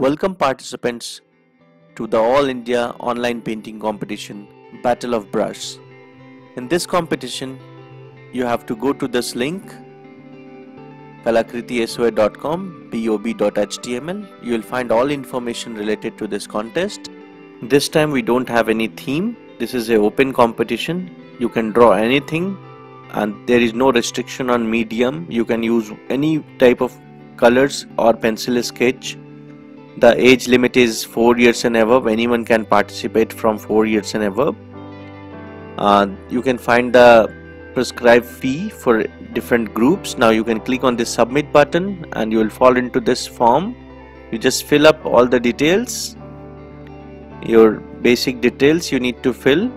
Welcome participants to the All India Online Painting Competition Battle of Brush. In this competition, you have to go to this link kalakritisoa.com bob.html. You will find all information related to this contest. This time we don't have any theme. This is a open competition. You can draw anything and there is no restriction on medium. You can use any type of colors or pencil sketch the age limit is 4 years and above. Anyone can participate from 4 years and above. Uh, you can find the prescribed fee for different groups. Now you can click on the submit button and you will fall into this form. You just fill up all the details. Your basic details you need to fill.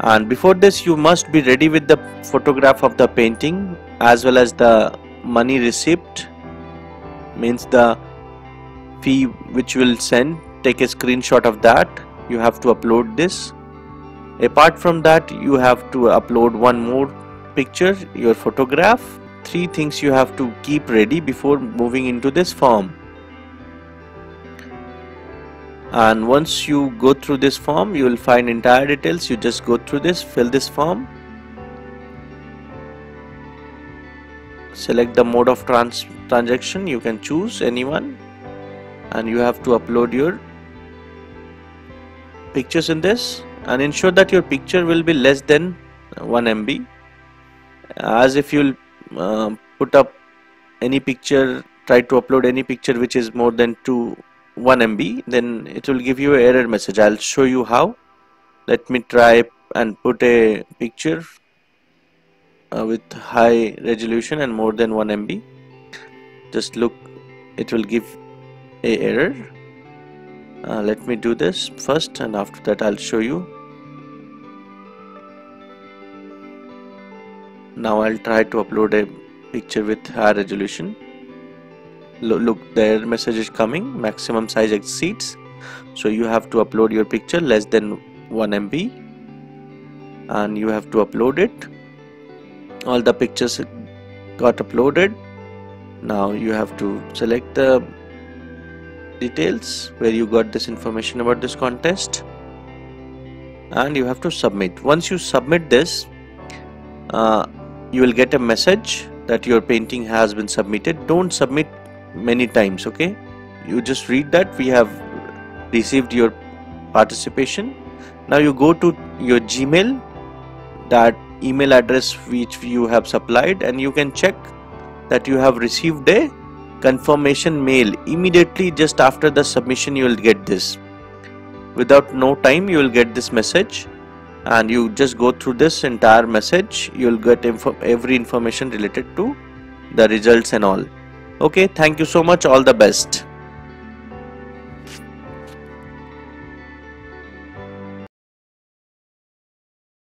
And before this you must be ready with the photograph of the painting as well as the money receipt means the fee which will send take a screenshot of that. You have to upload this. Apart from that you have to upload one more picture your photograph. Three things you have to keep ready before moving into this form. And once you go through this form you will find entire details. You just go through this fill this form. Select the mode of trans transaction. You can choose anyone and you have to upload your pictures in this and ensure that your picture will be less than 1 MB as if you'll uh, put up any picture try to upload any picture which is more than 2 1 MB then it will give you an error message. I'll show you how. Let me try and put a picture uh, with high resolution and more than 1 MB just look it will give a error. Uh, let me do this first and after that I'll show you. Now I'll try to upload a picture with high resolution. Look, look the error message is coming maximum size exceeds. So you have to upload your picture less than 1 MB and you have to upload it. All the pictures got uploaded. Now you have to select the details where you got this information about this contest. And you have to submit. Once you submit this uh, you will get a message that your painting has been submitted. Don't submit many times okay? You just read that. We have received your participation. Now you go to your gmail that email address which you have supplied and you can check that you have received a confirmation mail immediately just after the submission you will get this. Without no time you will get this message and you just go through this entire message you will get info every information related to the results and all. Okay thank you so much. All the best